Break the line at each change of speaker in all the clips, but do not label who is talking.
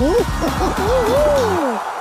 Ooh.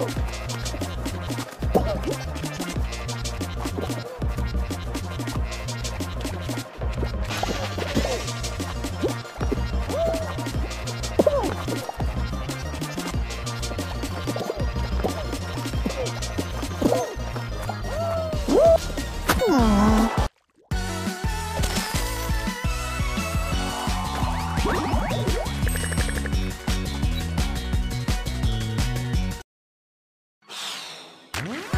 Oh. Huh?